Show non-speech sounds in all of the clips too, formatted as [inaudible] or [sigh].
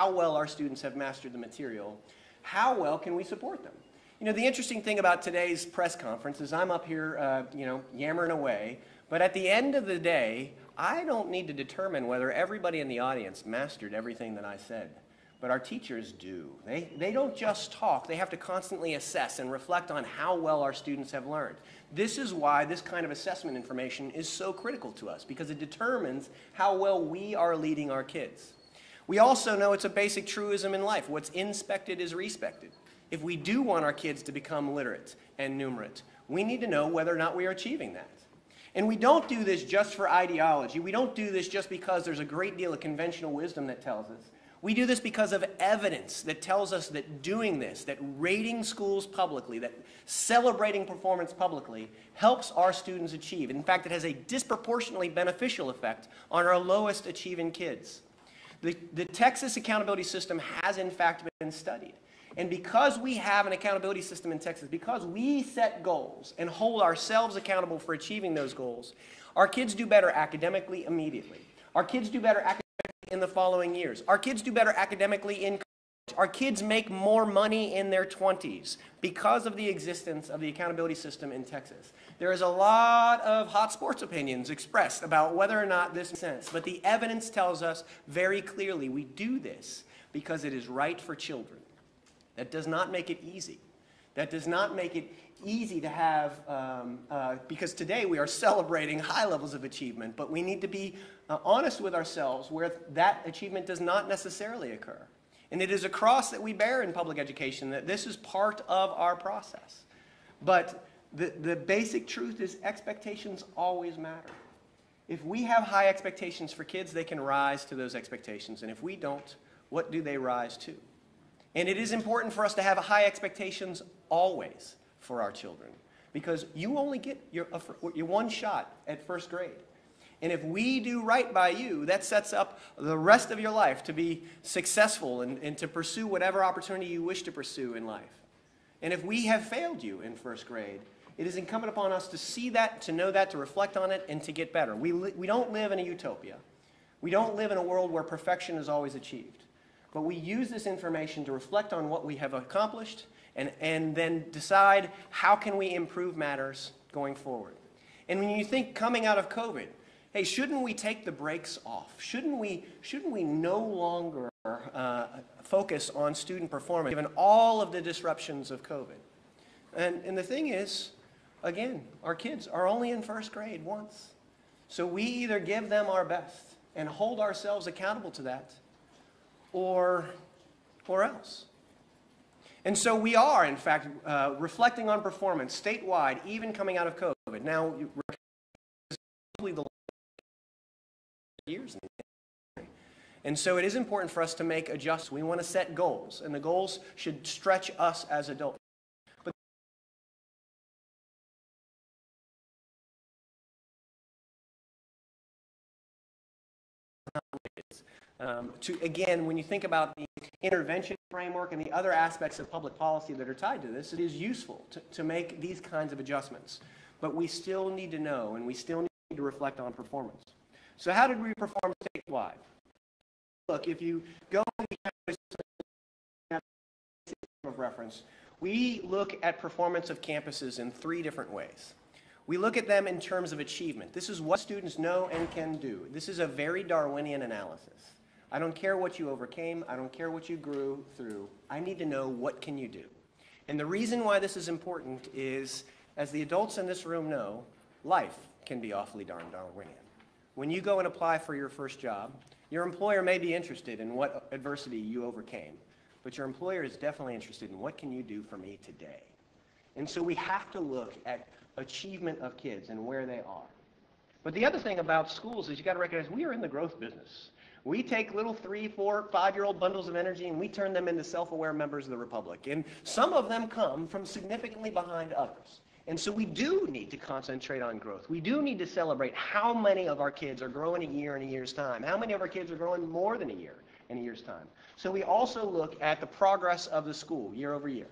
how well our students have mastered the material, how well can we support them? You know, the interesting thing about today's press conference is I'm up here, uh, you know, yammering away, but at the end of the day, I don't need to determine whether everybody in the audience mastered everything that I said. But our teachers do. They, they don't just talk, they have to constantly assess and reflect on how well our students have learned. This is why this kind of assessment information is so critical to us, because it determines how well we are leading our kids. We also know it's a basic truism in life what's inspected is respected. If we do want our kids to become literate and numerate, we need to know whether or not we are achieving that. And we don't do this just for ideology. We don't do this just because there's a great deal of conventional wisdom that tells us. We do this because of evidence that tells us that doing this, that rating schools publicly, that celebrating performance publicly, helps our students achieve. In fact, it has a disproportionately beneficial effect on our lowest achieving kids. The, the Texas accountability system has, in fact, been studied. And because we have an accountability system in Texas, because we set goals and hold ourselves accountable for achieving those goals, our kids do better academically immediately. Our kids do better academically in the following years. Our kids do better academically in college. Our kids make more money in their 20s because of the existence of the accountability system in Texas. There is a lot of hot sports opinions expressed about whether or not this makes sense, but the evidence tells us very clearly we do this because it is right for children. That does not make it easy. That does not make it easy to have, um, uh, because today we are celebrating high levels of achievement, but we need to be uh, honest with ourselves where that achievement does not necessarily occur. And it is a cross that we bear in public education that this is part of our process. But the, the basic truth is expectations always matter. If we have high expectations for kids, they can rise to those expectations. And if we don't, what do they rise to? And it is important for us to have high expectations always for our children because you only get your, your one shot at first grade. And if we do right by you, that sets up the rest of your life to be successful and, and to pursue whatever opportunity you wish to pursue in life. And if we have failed you in first grade, it is incumbent upon us to see that, to know that, to reflect on it, and to get better. We, we don't live in a utopia. We don't live in a world where perfection is always achieved. But we use this information to reflect on what we have accomplished and, and then decide how can we improve matters going forward. And when you think coming out of COVID, hey, shouldn't we take the brakes off? Shouldn't we, shouldn't we no longer uh, focus on student performance given all of the disruptions of COVID? And, and the thing is, again, our kids are only in first grade once. So we either give them our best and hold ourselves accountable to that, or, or else. And so we are, in fact, uh, reflecting on performance statewide, even coming out of COVID. Now, probably the years. And so it is important for us to make adjustments. We want to set goals, and the goals should stretch us as adults. Um, to again, when you think about the intervention framework and the other aspects of public policy that are tied to this, it is useful to, to make these kinds of adjustments. But we still need to know, and we still need to reflect on performance. So how did we perform statewide? Look, if you go of reference, we look at performance of campuses in three different ways. We look at them in terms of achievement. This is what students know and can do. This is a very Darwinian analysis. I don't care what you overcame. I don't care what you grew through. I need to know what can you do. And the reason why this is important is, as the adults in this room know, life can be awfully darn Darwinian. When you go and apply for your first job, your employer may be interested in what adversity you overcame, but your employer is definitely interested in what can you do for me today. And so we have to look at achievement of kids and where they are. But the other thing about schools is you got to recognize we are in the growth business. We take little three, four, five year old bundles of energy and we turn them into self aware members of the Republic. And some of them come from significantly behind others. And so we do need to concentrate on growth. We do need to celebrate how many of our kids are growing a year in a year's time. How many of our kids are growing more than a year in a year's time. So we also look at the progress of the school year over year.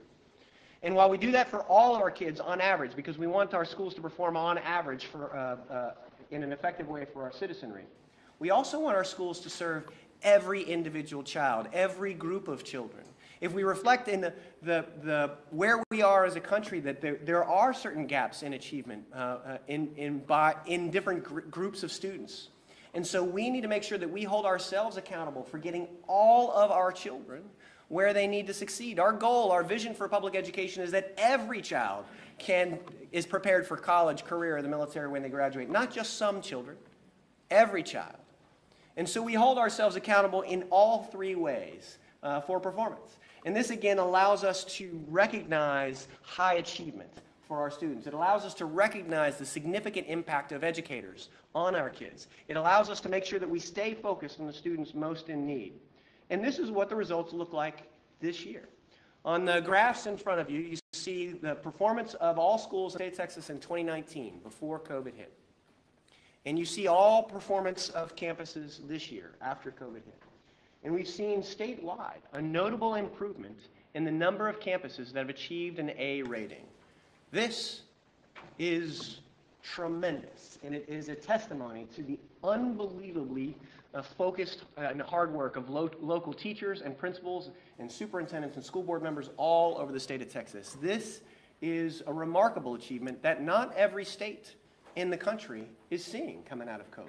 And while we do that for all of our kids on average, because we want our schools to perform on average for, uh, uh, in an effective way for our citizenry, we also want our schools to serve every individual child, every group of children. If we reflect in the, the, the where we are as a country, that there, there are certain gaps in achievement uh, uh, in, in, by, in different gr- groups of students. And so we need to make sure that we hold ourselves accountable for getting all of our children where they need to succeed. Our goal, our vision for public education is that every child can, is prepared for college, career, or the military when they graduate, not just some children, every child. And so we hold ourselves accountable in all three ways uh, for performance. And this again allows us to recognize high achievement for our students. It allows us to recognize the significant impact of educators on our kids. It allows us to make sure that we stay focused on the students most in need. And this is what the results look like this year. On the graphs in front of you, you see the performance of all schools in state Texas in 2019, before COVID hit. And you see all performance of campuses this year, after COVID hit. And we've seen statewide a notable improvement in the number of campuses that have achieved an A rating. This is tremendous, and it is a testimony to the unbelievably uh, focused uh, and hard work of lo- local teachers and principals and superintendents and school board members all over the state of Texas. This is a remarkable achievement that not every state in the country is seeing coming out of COVID.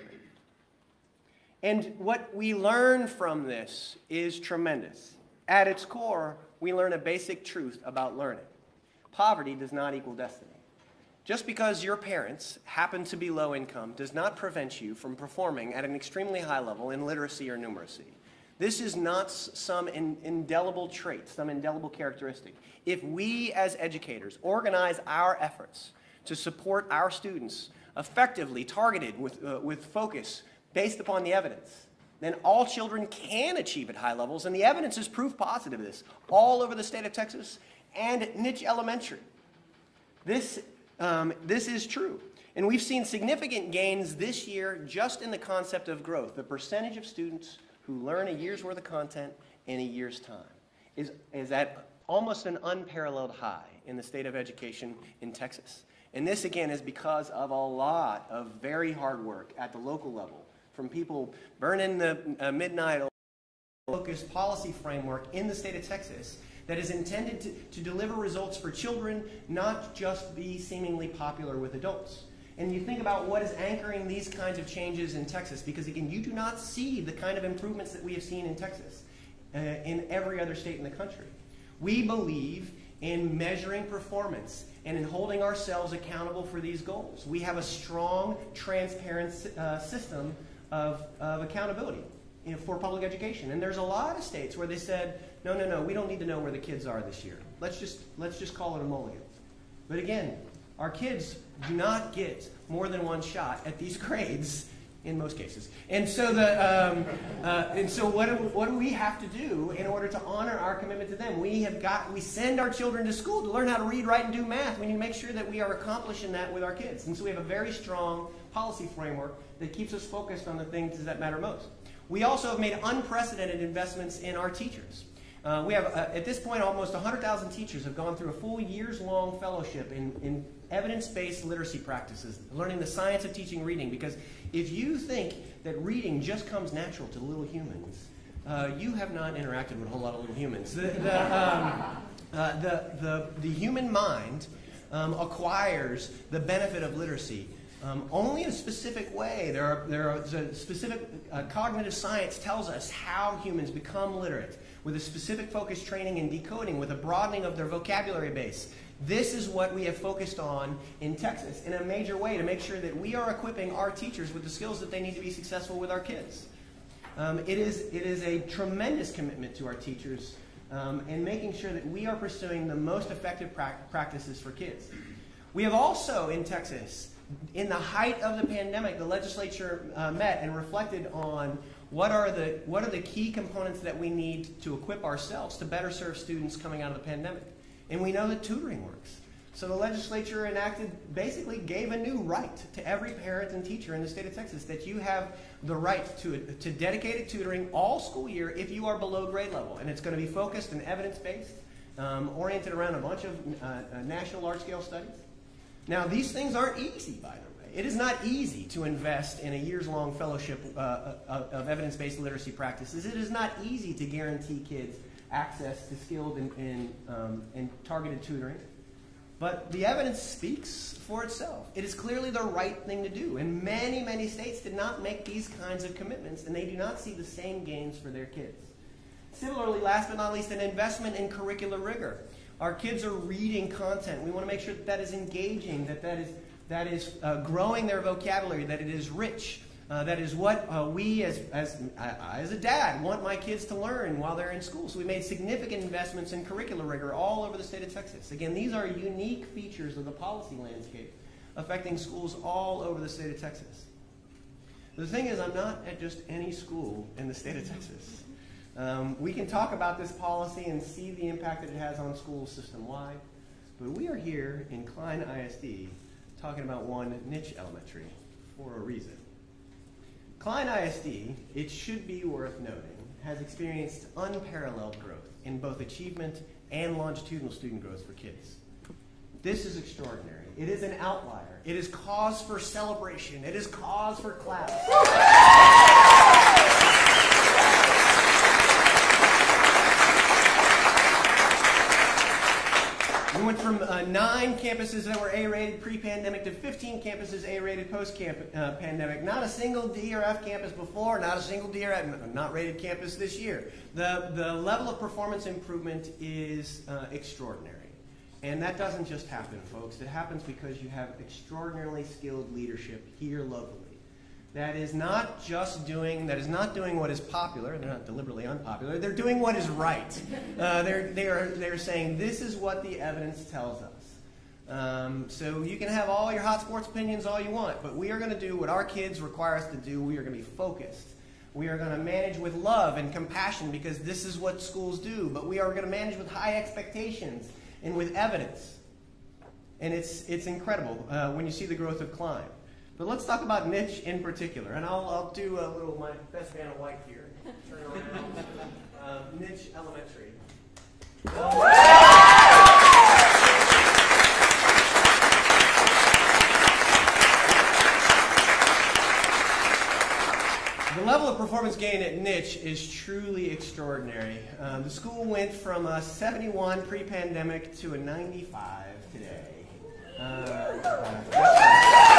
And what we learn from this is tremendous. At its core, we learn a basic truth about learning poverty does not equal destiny. Just because your parents happen to be low income does not prevent you from performing at an extremely high level in literacy or numeracy. This is not some in, indelible trait, some indelible characteristic. If we as educators organize our efforts to support our students effectively, targeted, with, uh, with focus, based upon the evidence, then all children can achieve at high levels, and the evidence is proof positive of this all over the state of Texas and Nitsch Elementary. This um, this is true. And we've seen significant gains this year just in the concept of growth. The percentage of students who learn a year's worth of content in a year's time is, is at almost an unparalleled high in the state of education in Texas. And this, again, is because of a lot of very hard work at the local level from people burning the uh, midnight focused policy framework in the state of Texas that is intended to, to deliver results for children, not just be seemingly popular with adults. And you think about what is anchoring these kinds of changes in Texas, because again, you do not see the kind of improvements that we have seen in Texas uh, in every other state in the country. We believe in measuring performance and in holding ourselves accountable for these goals. We have a strong, transparent uh, system of, of accountability you know, for public education. And there's a lot of states where they said, no, no, no, we don't need to know where the kids are this year. Let's just, let's just call it a mulligan. But again, our kids do not get more than one shot at these [laughs] grades in most cases. And so, the, um, uh, and so what, do, what do we have to do in order to honor our commitment to them? We have got, we send our children to school to learn how to read, write, and do math. We need to make sure that we are accomplishing that with our kids. And so we have a very strong policy framework that keeps us focused on the things that matter most. We also have made unprecedented investments in our teachers. Uh, we have, uh, at this point, almost 100,000 teachers have gone through a full years long fellowship in, in evidence based literacy practices, learning the science of teaching reading. Because if you think that reading just comes natural to little humans, uh, you have not interacted with a whole lot of little humans. The, the, um, uh, the, the, the human mind um, acquires the benefit of literacy um, only in a specific way. There are, there are specific uh, cognitive science tells us how humans become literate with a specific focus training in decoding, with a broadening of their vocabulary base. This is what we have focused on in Texas in a major way to make sure that we are equipping our teachers with the skills that they need to be successful with our kids. Um, it, is, it is a tremendous commitment to our teachers um, in making sure that we are pursuing the most effective pra- practices for kids. We have also in Texas in the height of the pandemic, the legislature uh, met and reflected on what are, the, what are the key components that we need to equip ourselves to better serve students coming out of the pandemic. And we know that tutoring works. So the legislature enacted, basically gave a new right to every parent and teacher in the state of Texas that you have the right to, to dedicated tutoring all school year if you are below grade level. And it's going to be focused and evidence based, um, oriented around a bunch of uh, uh, national large scale studies. Now, these things aren't easy, by the way. It is not easy to invest in a years long fellowship uh, uh, of evidence based literacy practices. It is not easy to guarantee kids access to skilled and, and, um, and targeted tutoring. But the evidence speaks for itself. It is clearly the right thing to do. And many, many states did not make these kinds of commitments, and they do not see the same gains for their kids. Similarly, last but not least, an investment in curricular rigor. Our kids are reading content. We want to make sure that that is engaging, that that is, that is uh, growing their vocabulary, that it is rich. Uh, that is what uh, we, as, as, I, as a dad, want my kids to learn while they're in school. So we made significant investments in curricular rigor all over the state of Texas. Again, these are unique features of the policy landscape affecting schools all over the state of Texas. The thing is, I'm not at just any school in the state of Texas. Um, we can talk about this policy and see the impact that it has on schools system-wide, but we are here in Klein ISD talking about one Nitsch elementary for a reason. Klein ISD, it should be worth noting, has experienced unparalleled growth in both achievement and longitudinal student growth for kids. This is extraordinary. It is an outlier. It is cause for celebration. It is cause for claps. Went from uh, nine campuses that were A-rated pre-pandemic to 15 campuses A-rated post-pandemic. Uh, not a single D or F campus before, not a single D or not rated campus this year. The, the level of performance improvement is uh, extraordinary. And that doesn't just happen, folks. It happens because you have extraordinarily skilled leadership here locally that is not just doing that is not doing what is popular they're not deliberately unpopular they're doing what is right. [laughs] Uh, they're, they are, they're saying this is what the evidence tells us. Um, so you can have all your hot sports opinions all you want but we are going to do what our kids require us to do. We are going to be focused. We are going to manage with love and compassion because this is what schools do but we are going to manage with high expectations and with evidence. And it's, it's incredible uh, when you see the growth of Klein but let's talk about Nitsch in particular. And I'll, I'll do a little, my best Vanna White here. Turn uh, Nitsch elementary. The level of performance gain at Nitsch is truly extraordinary. Um, the school went from a 71 pre-pandemic to a 95 today. Uh, uh,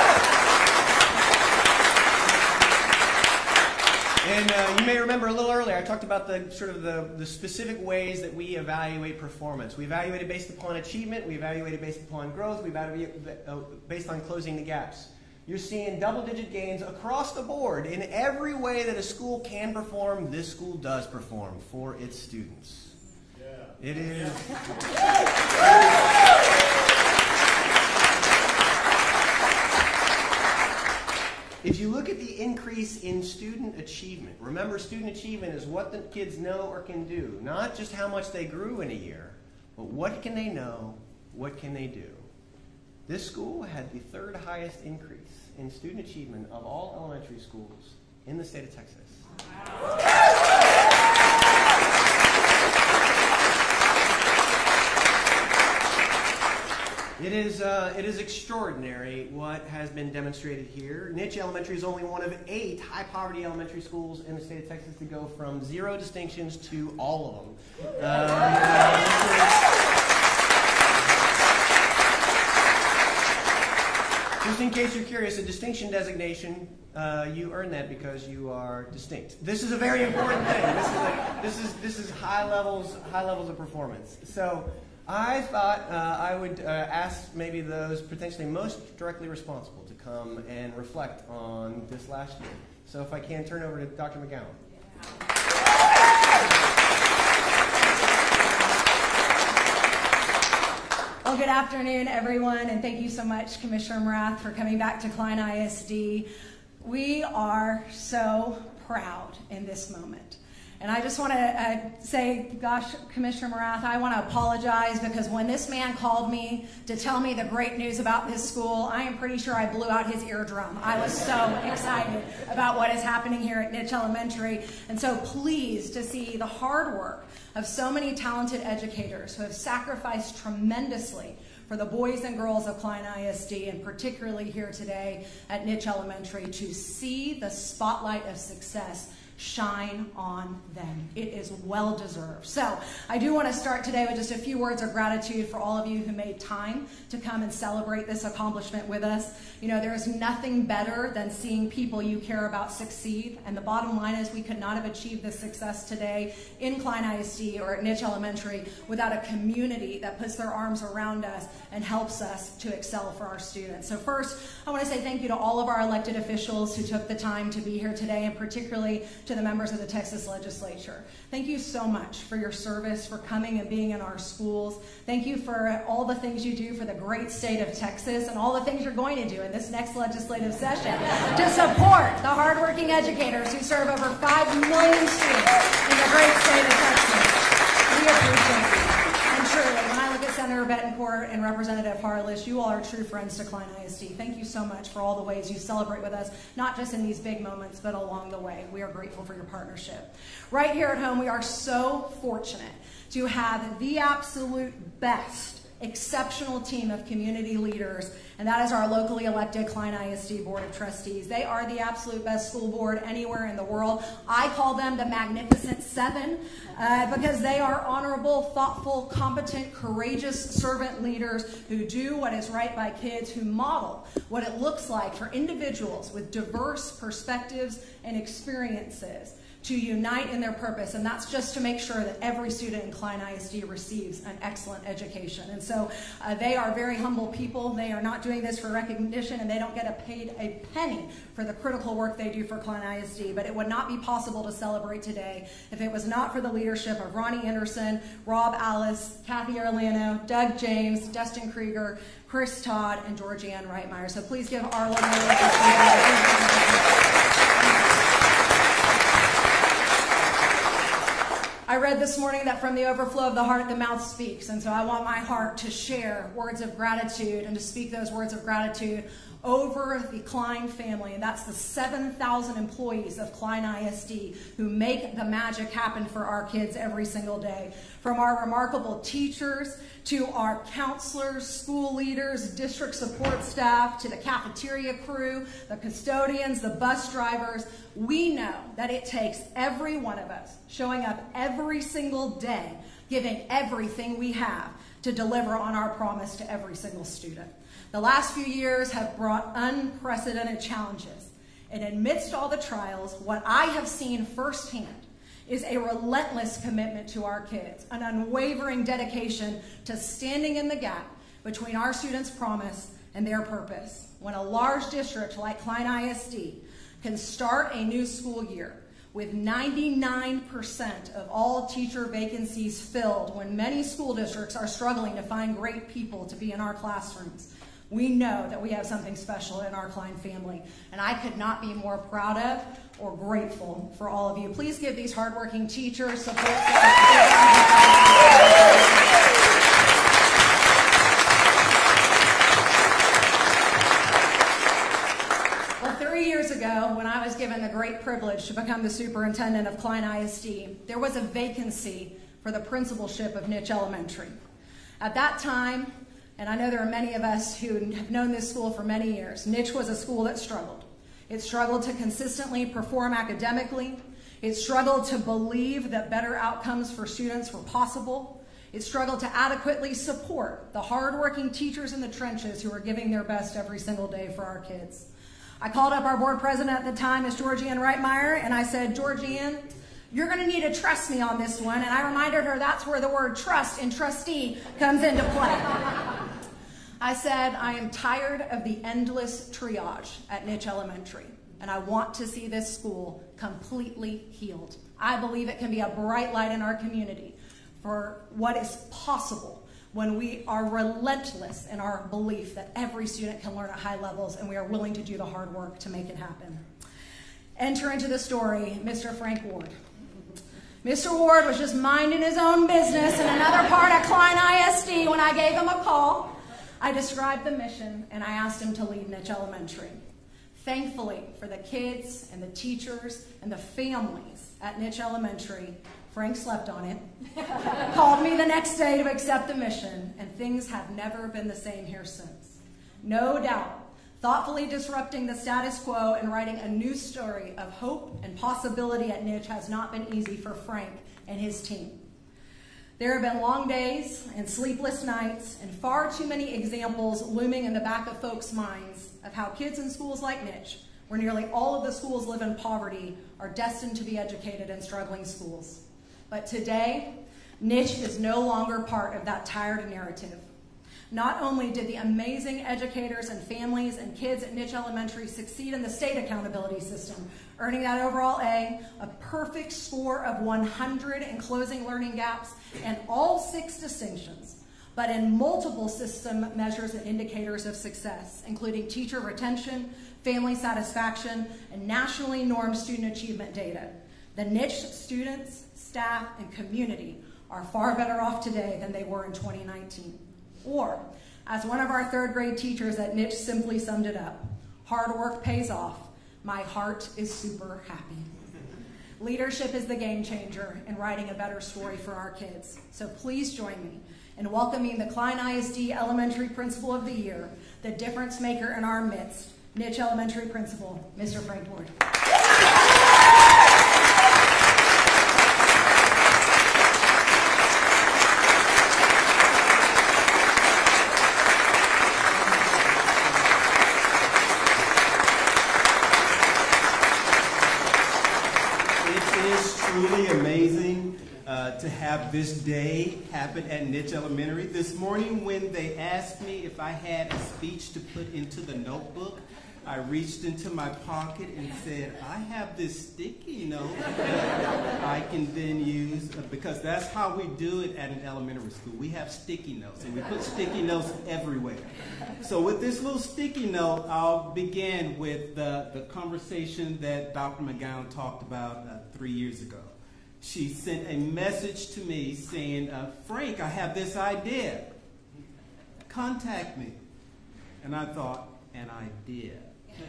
And uh, you may remember a little earlier, I talked about the sort of the, the specific ways that we evaluate performance. We evaluate it based upon achievement, we evaluate it based upon growth, we evaluate it uh, based on closing the gaps. You're seeing double digit gains across the board. In every way that a school can perform, this school does perform for its students. Yeah. It is. [laughs] If you look at the increase in student achievement, remember student achievement is what the kids know or can do, not just how much they grew in a year, but what can they know, what can they do. This school had the third highest increase in student achievement of all elementary schools in the state of Texas. It is, uh, it is extraordinary what has been demonstrated here. Nitsch Elementary is only one of eight high poverty elementary schools in the state of Texas to go from zero distinctions to all of them. Uh, just in case you're curious, a distinction designation, uh, you earn that because you are distinct. This is a very important thing. This is, a, this is, this is high levels, high levels of performance. So I thought uh, I would uh, ask maybe those potentially most directly responsible to come and reflect on this last year. So if I can turn over to Dr. McGown. Well, good afternoon, everyone, and thank you so much, Commissioner Morath, for coming back to Klein ISD. We are so proud in this moment. And I just want to uh, say, gosh, Commissioner Morath, I want to apologize because when this man called me to tell me the great news about this school, I am pretty sure I blew out his eardrum. I was so excited about what is happening here at Nitsch Elementary. And so pleased to see the hard work of so many talented educators who have sacrificed tremendously for the boys and girls of Klein ISD, and particularly here today at Nitsch Elementary, to see the spotlight of success shine on them. It is well deserved. So, I do want to start today with just a few words of gratitude for all of you who made time to come and celebrate this accomplishment with us. You know, there is nothing better than seeing people you care about succeed. And the bottom line is, we could not have achieved this success today in Klein ISD or at Nitsch Elementary without a community that puts their arms around us and helps us to excel for our students. So, first, I want to say thank you to all of our elected officials who took the time to be here today, and particularly to the members of the Texas legislature. Thank you so much for your service, for coming and being in our schools. Thank you for all the things you do for the great state of Texas and all the things you're going to do in this next legislative session to support the hardworking educators who serve over 5 million students in the great state of Texas. We appreciate you. And truly, when I look at Senator Bettencourt and Representative Harless, you all are true friends to Klein ISD. Thank you so much for all the ways you celebrate with us, not just in these big moments, but along the way. We are grateful for your partnership. Right here at home, we are so fortunate to have the absolute best exceptional team of community leaders, and that is our locally elected Klein ISD Board of Trustees. They are the absolute best school board anywhere in the world. I call them the Magnificent Seven uh, because they are honorable, thoughtful, competent, courageous servant leaders who do what is right by kids, who model what it looks like for individuals with diverse perspectives and experiences to unite in their purpose, and that's just to make sure that every student in Klein ISD receives an excellent education. And so uh, they are very humble people. They are not doing this for recognition, and they don't get a paid a penny for the critical work they do for Klein ISD. But it would not be possible to celebrate today if it was not for the leadership of Ronnie Anderson, Rob Ellis, Kathy Orlano, Doug James, Dustin Krieger, Chris Todd, and Georgianne Reitmeyer. So please give Arlo I read this morning that from the overflow of the heart, the mouth speaks. And so I want my heart to share words of gratitude and to speak those words of gratitude over the Klein family, and that's the 7,000 employees of Klein ISD who make the magic happen for our kids every single day. From our remarkable teachers to our counselors, school leaders, district support staff, to the cafeteria crew, the custodians, the bus drivers, we know that it takes every one of us showing up every single day, giving everything we have to deliver on our promise to every single student. The last few years have brought unprecedented challenges. And amidst all the trials, what I have seen firsthand is a relentless commitment to our kids, an unwavering dedication to standing in the gap between our students' promise and their purpose. When a large district like Klein ISD can start a new school year with 99% of all teacher vacancies filled when many school districts are struggling to find great people to be in our classrooms, we know that we have something special in our Klein family. And I could not be more proud of or grateful for all of you. Please give these hardworking teachers support. Well, three years ago, when I was given the great privilege to become the superintendent of Klein ISD, there was a vacancy for the principalship of Nitsch Elementary. At that time, and I know there are many of us who have known this school for many years. Nitsch was a school that struggled. It struggled to consistently perform academically. It struggled to believe that better outcomes for students were possible. It struggled to adequately support the hardworking teachers in the trenches who are giving their best every single day for our kids. I called up our board president at the time, Ms. Georgianne Reitmeyer, and I said, Georgianne, you're going to need to trust me on this one. And I reminded her that's where the word trust in trustee comes into play. I said, I am tired of the endless triage at Nitsch Elementary, and I want to see this school completely healed. I believe it can be a bright light in our community for what is possible when we are relentless in our belief that every student can learn at high levels and we are willing to do the hard work to make it happen. Enter into the story Mr. Frank Ward. Mr. Ward was just minding his own business in another part of Klein ISD when I gave him a call. I described the mission and I asked him to lead Nitsch Elementary. Thankfully, for the kids and the teachers and the families at Nitsch Elementary, Frank slept on it, [laughs] called me the next day to accept the mission, and things have never been the same here since. No doubt, thoughtfully disrupting the status quo and writing a new story of hope and possibility at Nitsch has not been easy for Frank and his team. There have been long days and sleepless nights and far too many examples looming in the back of folks' minds of how kids in schools like Nitsch, where nearly all of the schools live in poverty, are destined to be educated in struggling schools. But today, Nitsch is no longer part of that tired narrative. Not only did the amazing educators and families and kids at Nitsch Elementary succeed in the state accountability system, earning that overall A, a perfect score of 100 in closing learning gaps, and all six distinctions, but in multiple system measures and indicators of success, including teacher retention, family satisfaction, and nationally normed student achievement data. The Nitsch students, staff, and community are far better off today than they were in 2019. Or, as one of our third grade teachers at Nitsch simply summed it up, hard work pays off. My heart is super happy. Leadership is the game changer in writing a better story for our kids. So please join me in welcoming the Klein ISD Elementary Principal of the Year, the difference maker in our midst, Nitsch Elementary Principal, Mr. Frank Ward. to have this day happen at Nitsch Elementary. This morning when they asked me if I had a speech to put into the notebook, I reached into my pocket and said, I have this sticky note that I can then use because that's how we do it at an elementary school. We have sticky notes and we put sticky notes everywhere. So with this little sticky note, I'll begin with the, the conversation that Dr. McGown talked about uh, three years ago she sent a message to me saying, uh, Frank, I have this idea. Contact me. And I thought, an idea? [laughs]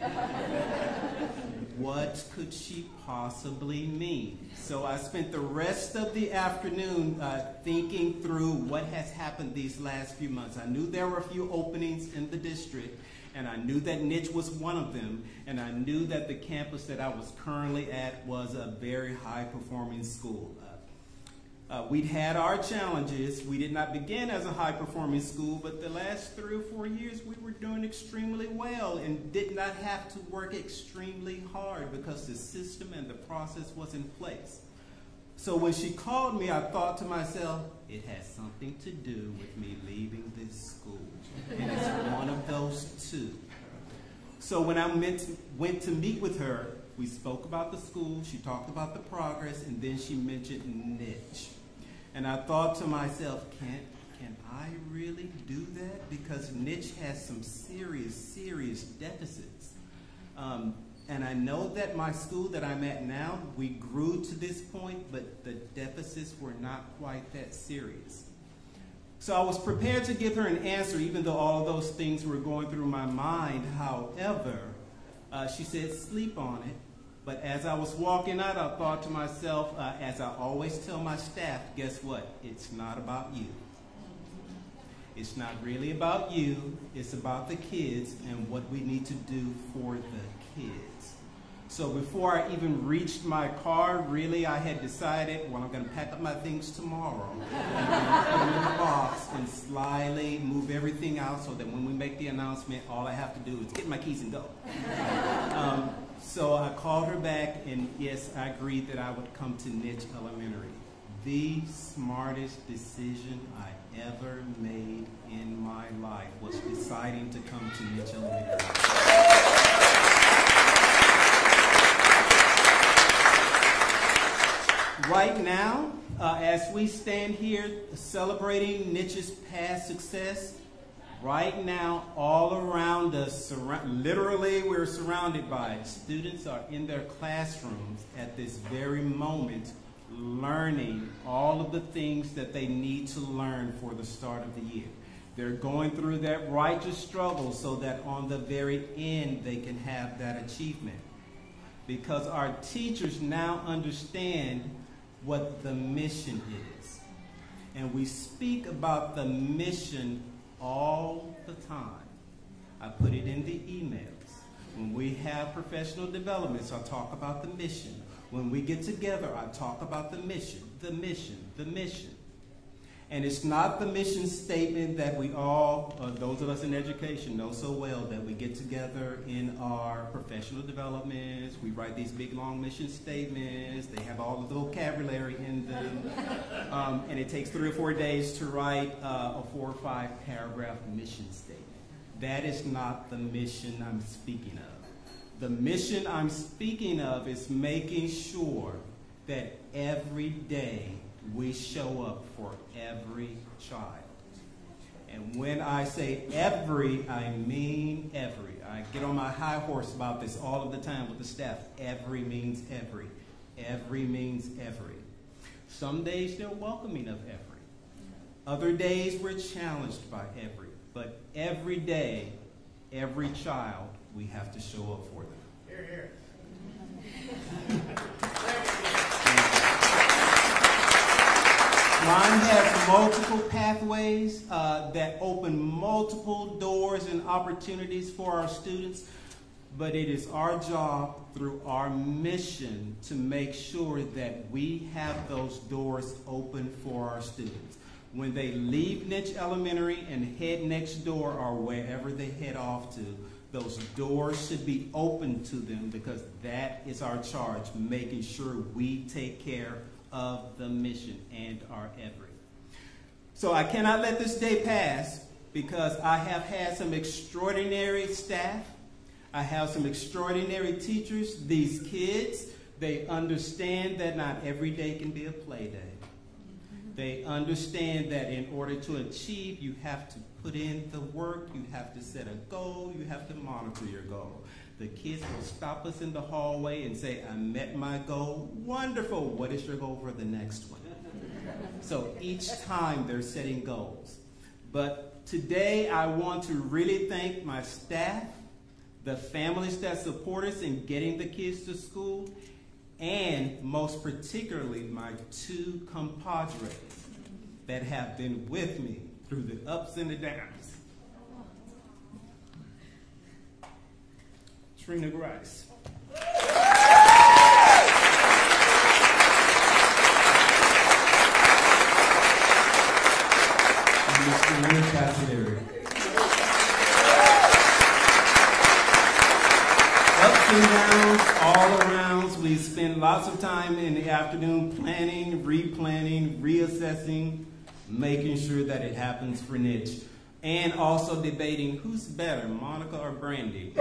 what could she possibly mean? So I spent the rest of the afternoon uh, thinking through what has happened these last few months. I knew there were a few openings in the district, and I knew that Nitsch was one of them, and I knew that the campus that I was currently at was a very high performing school. Uh, uh, we'd had our challenges. We did not begin as a high performing school, but the last three or four years we were doing extremely well and did not have to work extremely hard because the system and the process was in place. So when she called me, I thought to myself, it has something to do with me leaving this school. And it's one of those two. So when I went to, went to meet with her, we spoke about the school, she talked about the progress, and then she mentioned Nitsch. And I thought to myself, can, can I really do that? Because Nitsch has some serious, serious deficits. Um, and I know that my school that I'm at now, we grew to this point, but the deficits were not quite that serious. So I was prepared to give her an answer, even though all those things were going through my mind. However, uh, she said, sleep on it. But as I was walking out, I thought to myself, uh, as I always tell my staff, guess what? It's not about you. It's not really about you. It's about the kids and what we need to do for the kids. So before I even reached my car, really I had decided, well, I'm going to pack up my things tomorrow, and [laughs] put them in the box, and slyly move everything out so that when we make the announcement, all I have to do is get my keys and go. [laughs] Um, so I called her back, and yes, I agreed that I would come to Nitsch Elementary. The smartest decision I ever made in my life was deciding to come to Nitsch Elementary. Right now, uh, as we stand here celebrating Nitsch's past success, right now, all around us, literally we're surrounded by it. Students are in their classrooms at this very moment learning all of the things that they need to learn for the start of the year. They're going through that righteous struggle so that on the very end they can have that achievement. Because our teachers now understand what the mission is. and we speak about the mission all the time. I put it in the emails. When we have professional developments, I talk about the mission. When we get together, I talk about the mission, the mission, the mission. And it's not the mission statement that we all, uh, those of us in education, know so well that we get together in our professional developments. We write these big long mission statements. They have all of the vocabulary in them. [laughs] Um, and it takes three or four days to write uh, a four or five paragraph mission statement. That is not the mission I'm speaking of. The mission I'm speaking of is making sure that every day we show up for every child. And when I say every, I mean every. I get on my high horse about this all of the time with the staff. Every means every. Every means every. Some days they're welcoming of every. Other days we're challenged by every. But every day, every child, we have to show up for them. Here, here. [laughs] Klein has multiple pathways uh, that open multiple doors and opportunities for our students, but it is our job through our mission to make sure that we have those doors open for our students. When they leave Nitsch Elementary and head next door or wherever they head off to, those doors should be open to them because that is our charge, making sure we take care of the mission and our every. So I cannot let this day pass because I have had some extraordinary staff. I have some extraordinary teachers. These kids, they understand that not every day can be a play day. They understand that in order to achieve, you have to put in the work, you have to set a goal, you have to monitor your goal. The kids will stop us in the hallway and say, I met my goal. Wonderful. What is your goal for the next one? [laughs] so each time they're setting goals. But today I want to really thank my staff, the families that support us in getting the kids to school, and most particularly my two compadres that have been with me through the ups and the downs. Trina Grice. Ups and downs, all arounds. We spend lots of time in the afternoon planning, replanning, reassessing, making sure that it happens for Nitsch and also debating who's better, Monica or Brandy.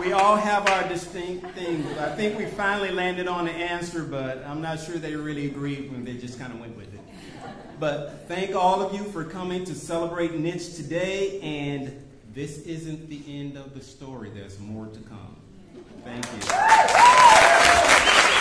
we all have our distinct things. I think we finally landed on the answer, but I'm not sure they really agreed when they just kind of went with it. But thank all of you for coming to celebrate Nitsch today, and this isn't the end of the story. There's more to come. Thank you.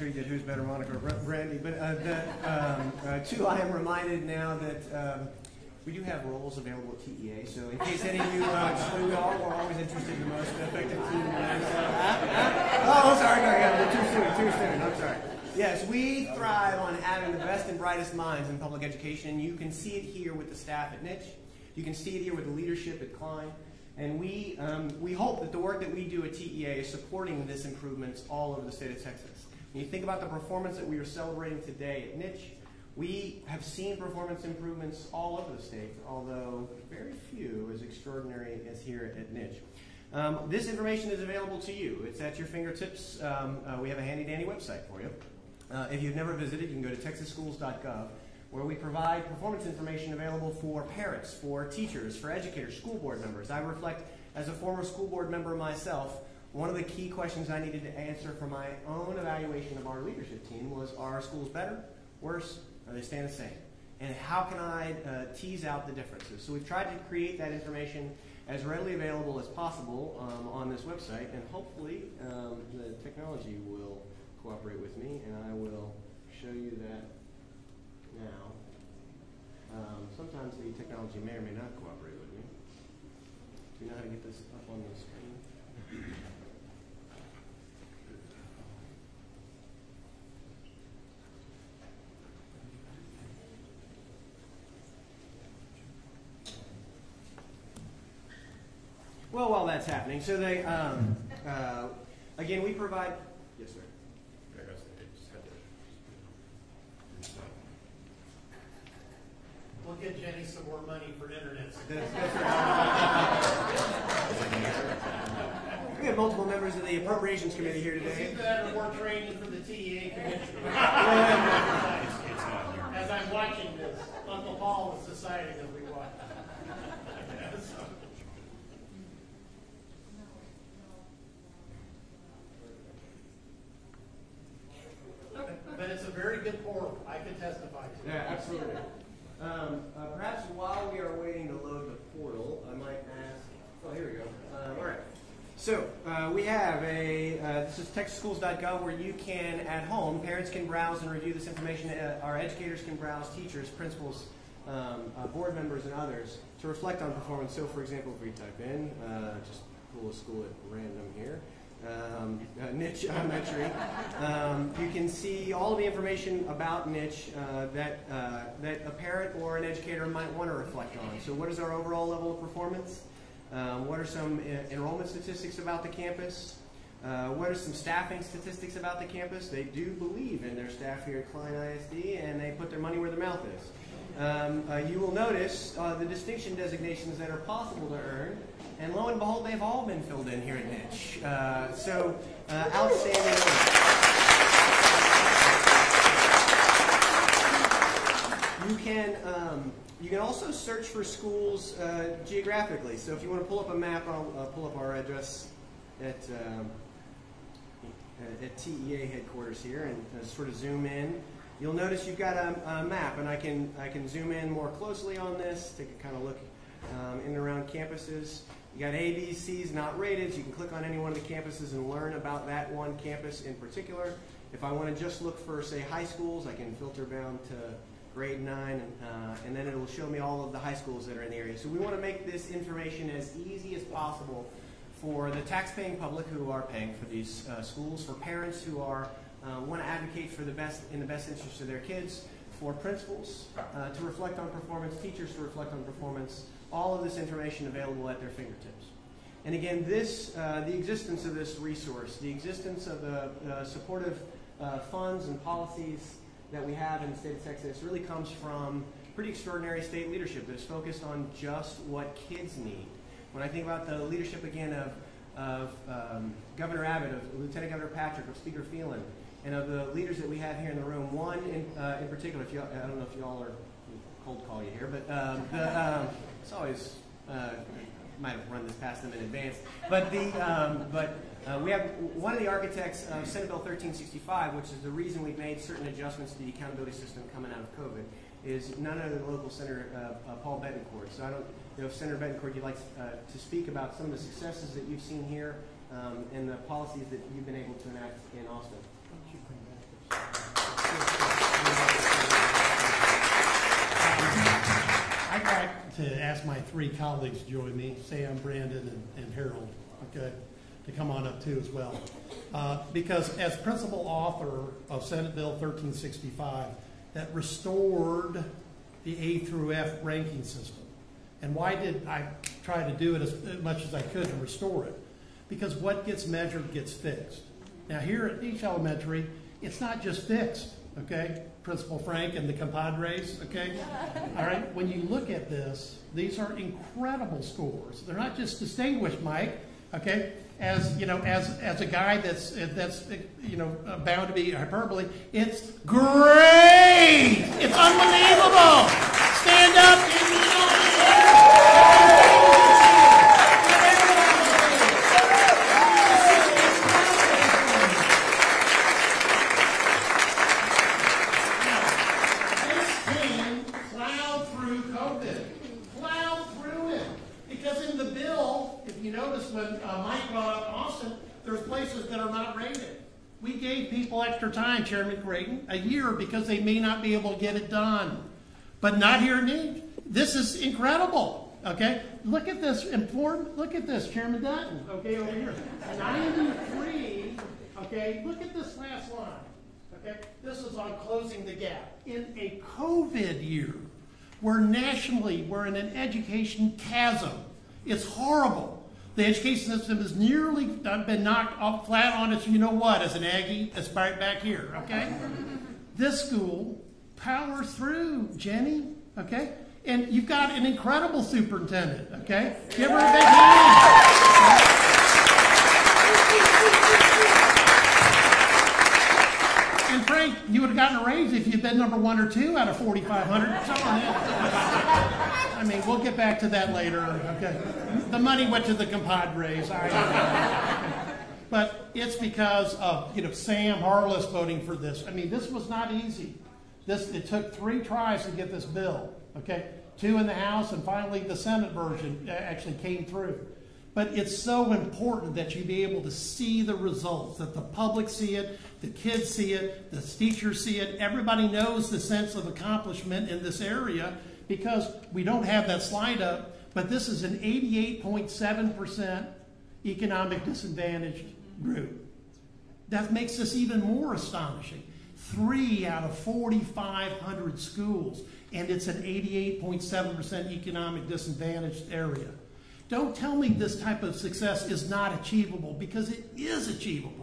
Intrigued at who's better, Monica or Brandy. But uh, um, uh, two, I am reminded now that um, we do have roles available at TEA. So in case any of you, uh, we all, we're always interested in the most effective team. oh, sorry, no, yeah, too soon, too soon. I'm sorry. Yes, we thrive on having the best and brightest minds in public education. You can see it here with the staff at Nitsch. You can see it here with the leadership at Klein. And we, um, we hope that the work that we do at TEA is supporting this improvements all over the state of Texas. When you think about the performance that we are celebrating today at Nitsch, we have seen performance improvements all over the state, although very few as extraordinary as here at Nitsch. Um, this information is available to you. It's at your fingertips. Um, uh, we have a handy dandy website for you. Uh, if you've never visited, you can go to texasschools.gov where we provide performance information available for parents, for teachers, for educators, school board members. I reflect as a former school board member myself one of the key questions I needed to answer for my own evaluation of our leadership team was, are our schools better, worse, or they staying the same? And how can I uh, tease out the differences? So we've tried to create that information as readily available as possible um, on this website, and hopefully um, the technology will cooperate with me, and I will show you that now. Um, sometimes the technology may or may not cooperate with me. Do you know how to get this up on the screen. Well, while that's happening, so they, um, uh, again, we provide, yes, sir. I guess they just had to. We'll get Jenny some more money for internet. That's- that's right. We have multiple members of the Appropriations Committee here today. either more training for the TEA commission. It's not here. As I'm watching this, Uncle Paul is deciding as we watch. But it's a very good portal, I can testify to. Yeah, absolutely. Um, uh, perhaps while we are waiting to load the portal, I might ask. Oh, here we go. Um, all right. So uh, we have a. Uh, this is texasschools.gov where you can, at home, parents can browse and review this information. Uh, our educators can browse, teachers, principals, um, uh, board members, and others to reflect on performance. So, for example, if we type in, uh, just pull a school at random here um, uh, Nitsch elementary. Um, you can see all the information about Nitsch that, that a parent or an educator might want to reflect on. So what is our overall level of performance? Um, what are some enrollment statistics about the campus? Uh, what are some staffing statistics about the campus? They do believe in their staff here at Klein ISD and they put their money where their mouth is. Um, uh, you will notice uh, the distinction designations that are possible to earn and lo and behold, they've all been filled in here at Nitsch. Uh, so, uh, outstanding. You can um, you can also search for schools uh, geographically. So if you want to pull up a map, I'll uh, pull up our address at um, at TEA headquarters here and uh, sort of zoom in. You'll notice you've got a, a, map, and I can I can zoom in more closely on this, take a kind of look um, in and around campuses. You got A, B, C's not rated. You can click on any one of the campuses and learn about that one campus in particular. If I want to just look for, say, high schools, I can filter down to grade 9, and, uh, and then it will show me all of the high schools that are in the area. So we want to make this information as easy as possible for the tax-paying public who are paying for these uh, schools, for parents who are uh, want to advocate for the best in the best interest of their kids, for principals uh, to reflect on performance, teachers to reflect on performance, all of this information available at their fingertips. And again, this, uh, the existence of this resource, the existence of the uh, supportive uh, funds and policies that we have in the state of Texas really comes from pretty extraordinary state leadership that is focused on just what kids need. When I think about the leadership again of, of um, Governor Abbott, of Lieutenant Governor Patrick, of Speaker Phelan, and of the leaders that we have here in the room, one in, uh, in particular, if I don't know if you all are cold call you here, but um, [laughs] the, um, it's always uh, might have run this past them in advance. But the um, but uh, we have one of the architects of Senate Bill 1365, which is the reason we've made certain adjustments to the accountability system coming out of COVID, is none other than local Senator uh, uh, Paul Bettencourt. So I don't know if Senator Bettencourt, you'd like uh, to speak about some of the successes that you've seen here um, and the policies that you've been able to enact in Austin. I'd like to ask my three colleagues to join me, Sam, Brandon, and, and Harold, okay, to come on up too as well. Uh, because as principal author of Senate Bill 1365, that restored the A through F ranking system. And why did I try to do it as much as I could to restore it? Because what gets measured gets fixed. Now here at Nitsch Elementary, it's not just fixed, okay? Principal Frank and the compadres, okay? All right, when you look at this, these are incredible scores. They're not just distinguished, Mike, okay? As, you know, as, as a guy that's, that's, you know, bound to be hyperbole, it's great! It's unbelievable! Stand up Chairman Creighton, a year because they may not be able to get it done. But not here in Nitsch. This is incredible. Okay? look at this important, look at this, Chairman Dutton, okay, over here. 93, okay, look at this last line, okay? This is on closing the gap. In a COVID year, where nationally we're in an education chasm, it's horrible. The education system has nearly been knocked off flat on its, you know what, as an Aggie, it's right back here, okay? [laughs] this school powers through, Jenny, okay? And you've got an incredible superintendent, okay? Give her a big hand. And Frank, you would have gotten a raise if you'd been number one or two out of 4,500. I mean, we'll get back to that later, okay? The money went to the compadres. But it's because of, you know, Sam Harless voting for this. I mean, this was not easy. This, it took three tries to get this bill, okay? Two in the House, and finally the Senate version actually came through. But it's so important that you be able to see the results, that the public see it, the kids see it, the teachers see it. Everybody knows the sense of accomplishment in this area because we don't have that slide up, but this is an 88.7% economic disadvantaged group. That makes this even more astonishing. Three out of 4,500 schools, and it's an 88.7% economic disadvantaged area. Don't tell me this type of success is not achievable because it is achievable.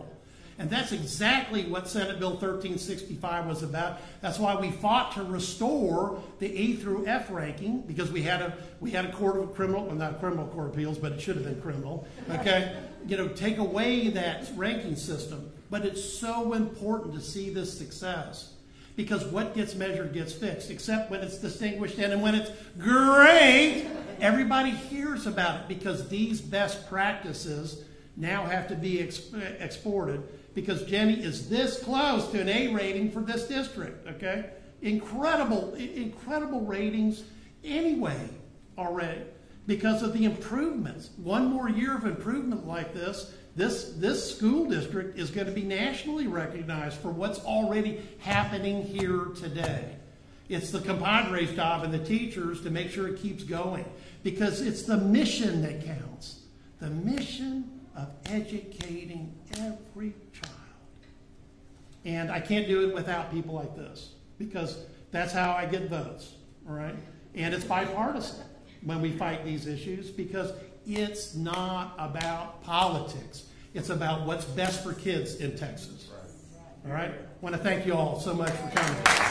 And that's exactly what Senate Bill 1365 was about. That's why we fought to restore the A through F ranking because we had a we had a court of criminal, well not criminal court appeals, but it should have been criminal. Okay, you know, take away that ranking system. But it's so important to see this success because what gets measured gets fixed. Except when it's distinguished and when it's great, everybody hears about it because these best practices now have to be exp- uh, exported because Jenny is this close to an A rating for this district, okay? Incredible, incredible ratings anyway already because of the improvements. One more year of improvement like this, this, this school district is going to be nationally recognized for what's already happening here today. It's the compadres' job and the teachers to make sure it keeps going because it's the mission that counts. The mission of educating every. And I can't do it without people like this because that's how I get votes, all right? And it's bipartisan when we fight these issues because it's not about politics. It's about what's best for kids in Texas. All right? I want to thank you all so much for coming.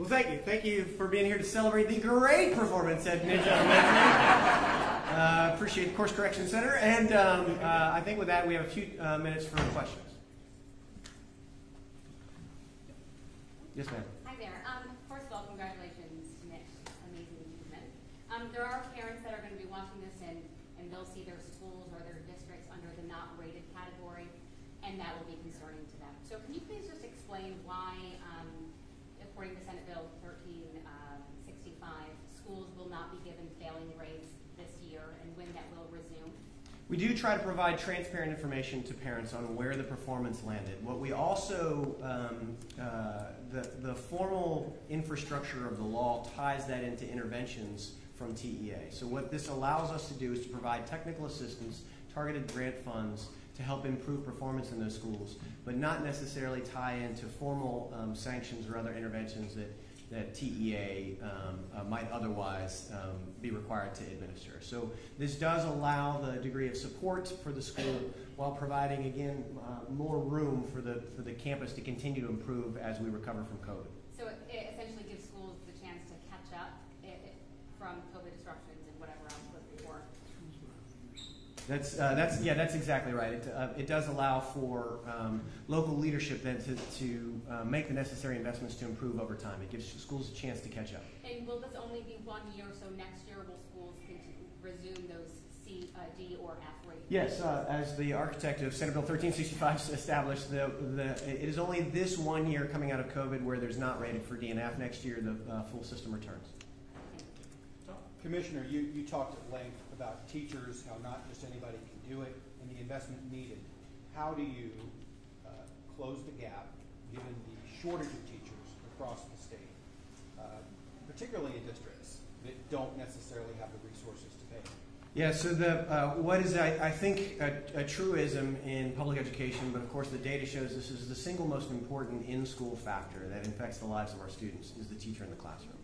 Well, thank you. For being here to celebrate the great performance at Nitsch Elementary. uh, appreciate the Course Correction Center. And um, uh, I think with that, we have a few uh, minutes for questions. Yes, ma'am. Hi there. Um, first of all, congratulations to Nitsch. Amazing achievement. Um, there are parents that are going to be watching this and, and they'll see their schools or their districts under the not rated category, and that will be concerning to them. So can you please just explain why, um, according to Senate Bill 1365, schools will not be given failing grades this year and when that will resume? We do try to provide transparent information to parents on where the performance landed. What we also, um, uh, the, the formal infrastructure of the law ties that into interventions from TEA. So what this allows us to do is to provide technical assistance, targeted grant funds to help improve performance in those schools, but not necessarily tie into formal um, sanctions or other interventions that that TEA um, uh, might otherwise um, be required to administer. So this does allow the degree of support for the school while providing, again, uh, more room for the, for the campus to continue to improve as we recover from COVID. So it, it essentially gives schools the chance to catch up i i from COVID disruptions and whatever else was before. That's, uh, that's, yeah, that's exactly right. It, uh, it does allow for um, local leadership then to, to uh, make the necessary investments to improve over time. It gives schools a chance to catch up. And will this only be one year, so next year will schools resume those C, uh, D or F ratings? Yes, uh, as the architect of Senate Bill 1365 [laughs] established, the, the, it is only this one year coming out of COVID where there's not rated for D and F. Next year, the uh, full system returns. Commissioner, you, you talked at length about teachers, how not just anybody can do it and the investment needed, how do you uh, close the gap given the shortage of teachers across the state, uh, particularly in districts that don't necessarily have the resources to pay? Yeah, so the, uh, what is, I, I think, a, a truism in public education, but of course the data shows this is the single most important in-school factor that affects the lives of our students, is the teacher in the classroom.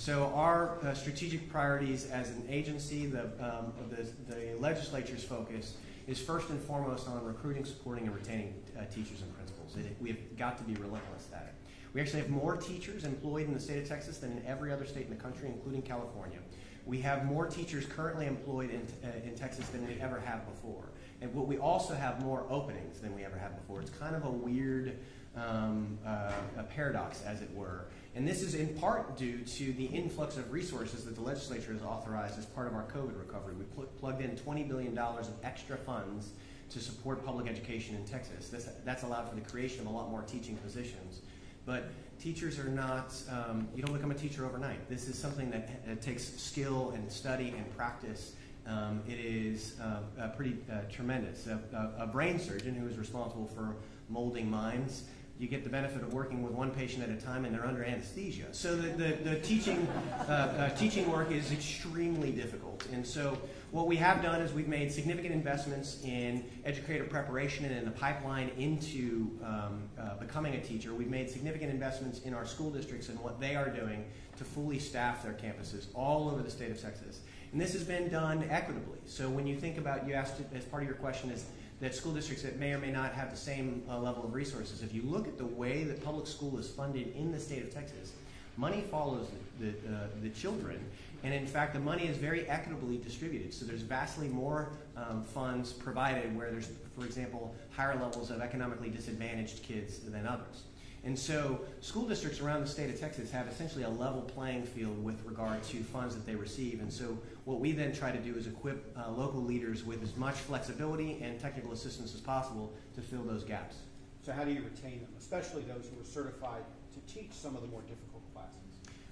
So our uh, strategic priorities as an agency, the, um, the, the legislature's focus is first and foremost on recruiting, supporting, and retaining uh, teachers and principals. It, we've got to be relentless at it. We actually have more teachers employed in the state of Texas than in every other state in the country, including California. We have more teachers currently employed in, uh, in Texas than we ever have before. And what we also have more openings than we ever have before. It's kind of a weird um, uh, a paradox, as it were. And this is in part due to the influx of resources that the legislature has authorized as part of our COVID recovery. We pl plugged in $20 billion of extra funds to support public education in Texas. This, that's allowed for the creation of a lot more teaching positions. But teachers are not, um, you don't become a teacher overnight. This is something that uh, takes skill and study and practice. Um, it is uh, pretty uh, tremendous. A, a, a brain surgeon who is responsible for molding minds you get the benefit of working with one patient at a time and they're under anesthesia. So the, the, the teaching, uh, uh, teaching work is extremely difficult. And so what we have done is we've made significant investments in educator preparation and in the pipeline into um, uh, becoming a teacher. We've made significant investments in our school districts and what they are doing to fully staff their campuses all over the state of Texas. And this has been done equitably. So when you think about, you asked as part of your question is, that school districts that may or may not have the same uh, level of resources. If you look at the way that public school is funded in the state of Texas, money follows the, the, uh, the children. And in fact, the money is very equitably distributed. So there's vastly more um, funds provided where there's, for example, higher levels of economically disadvantaged kids than others. And so school districts around the state of Texas have essentially a level playing field with regard to funds that they receive. And so what we then try to do is equip uh, local leaders with as much flexibility and technical assistance as possible to fill those gaps. So how do you retain them, especially those who are certified to teach some of the more difficult classes?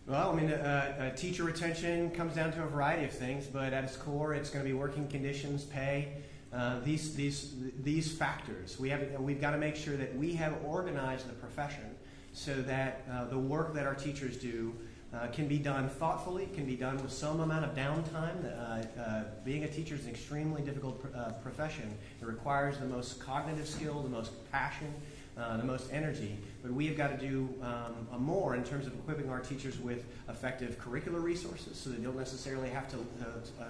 Well, I mean, uh, uh, teacher retention comes down to a variety of things, but at its core, it's going to be working conditions, pay, uh, these, these, these factors. We have, we've got to make sure that we have organized the profession so that uh, the work that our teachers do uh, can be done thoughtfully, can be done with some amount of downtime. Uh, uh, being a teacher is an extremely difficult pr profession. It requires the most cognitive skill, the most passion, the most energy. But we have got to do um, more in terms of equipping our teachers with effective curricular resources so they don't necessarily have to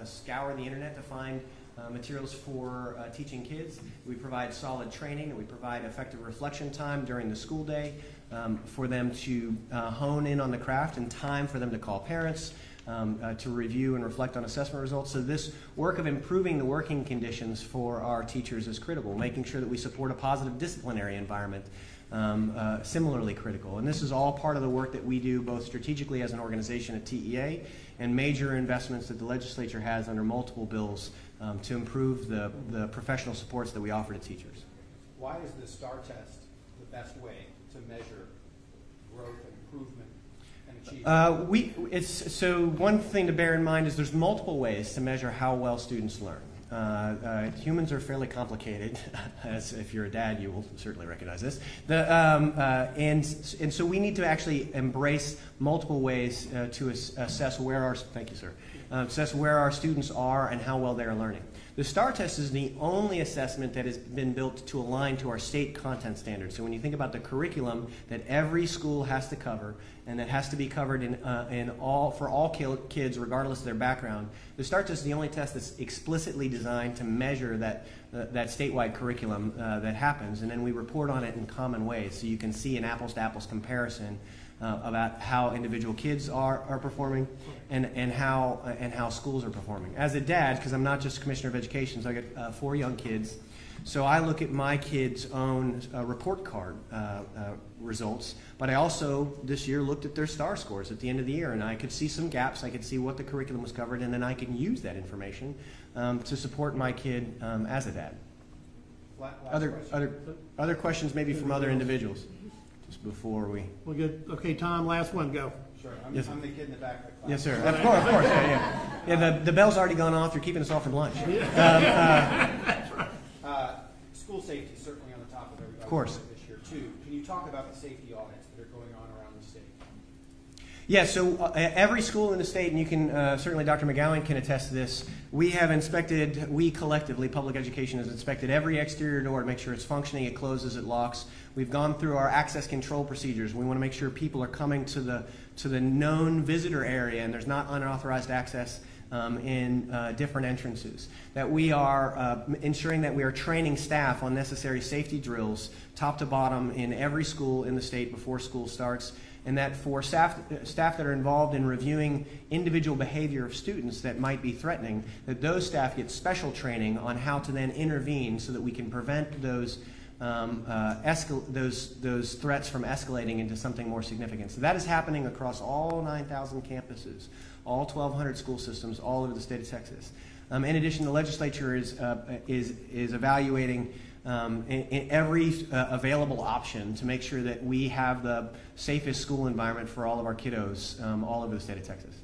scour the internet to find uh, materials for uh, teaching kids. We provide solid training and we provide effective reflection time during the school day um, for them to uh, hone in on the craft and time for them to call parents. Um, uh, to review and reflect on assessment results. So this work of improving the working conditions for our teachers is critical, making sure that we support a positive disciplinary environment um, uh, similarly critical. And this is all part of the work that we do both strategically as an organization at TEA and major investments that the legislature has under multiple bills um, to improve the, the professional supports that we offer to teachers. Why is the STAAR test the best way to measure growth and improvement and achievement? Uh, we, it's, so one thing to bear in mind is there's multiple ways to measure how well students learn. Uh, uh, humans are fairly complicated, [laughs] as if you're a dad, you will certainly recognize this. The, um, uh, and, and so we need to actually embrace multiple ways uh, to ass assess where our, thank you, sir, uh, assess where our students are and how well they are learning. The STAAR test is the only assessment that has been built to align to our state content standards. So when you think about the curriculum that every school has to cover and that has to be covered in, uh, in all, for all kids regardless of their background, the STAAR test is the only test that's explicitly designed to measure that, uh, that statewide curriculum uh, that happens. And then we report on it in common ways so you can see an apples to apples comparison uh, about how individual kids are, are performing and, and, how, uh, and how schools are performing. As a dad, because I'm not just Commissioner of Education, so I got uh, four young kids, so I look at my kids' own uh, report card uh, uh, results, but I also this year looked at their STAAR scores at the end of the year, and I could see some gaps. I could see what the curriculum was covered, and then I can use that information um, to support my kid um, as a dad. Last other, question. other, other questions maybe from other individuals? just before we. Well, good. Okay, Tom, last one, go. Sure, I'm, Yes. I'm the kid in the back of the class. Yes, sir. Of course, of course, yeah, yeah. Yeah, the, the bell's already gone off. You're keeping us off from lunch. Uh, [laughs] uh, uh, School safety certainly on the top of everybody's list this year too. Can you talk about the safety yeah, so uh, every school in the state, and you can uh, certainly Dr. McGown can attest to this. We have inspected, we collectively, public education has inspected every exterior door to make sure it's functioning, it closes, it locks. We've gone through our access control procedures. We want to make sure people are coming to the to the known visitor area and there's not unauthorized access um, in uh, different entrances. That we are uh, ensuring that we are training staff on necessary safety drills, top to bottom, in every school in the state before school starts and that for staff, staff that are involved in reviewing individual behavior of students that might be threatening, that those staff get special training on how to then intervene so that we can prevent those, um, uh, those, those threats from escalating into something more significant. So that is happening across all 9,000 campuses, all 1,200 school systems all over the state of Texas. Um, in addition, the legislature is, uh, is, is evaluating um, in, in every uh, available option to make sure that we have the safest school environment for all of our kiddos um, all over the state of Texas.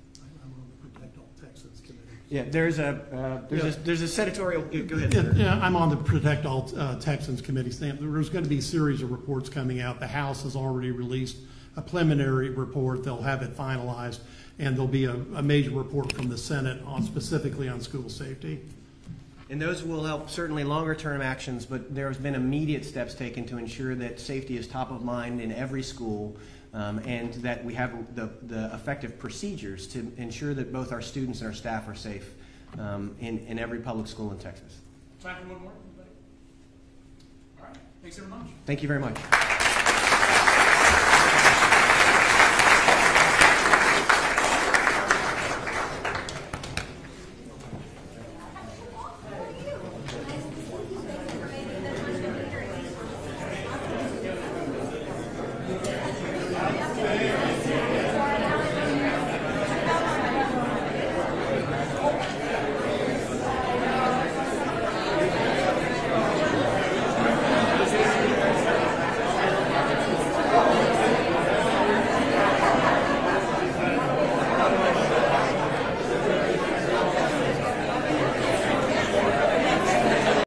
I'm on the Protect All Texans Committee. Yeah, there's a uh, there's Yeah. a there's a senatorial. Go ahead. Yeah, yeah, I'm on the Protect All uh, Texans Committee. Sam. There's going to be a series of reports coming out. The House has already released a preliminary report. They'll have it finalized, and there'll be a, a major report from the Senate on specifically on school safety. And those will help certainly longer term actions, but there's been immediate steps taken to ensure that safety is top of mind in every school um, and that we have the, the effective procedures to ensure that both our students and our staff are safe um, in, in every public school in Texas. Time for one more? All right, thanks very much. Thank you very much.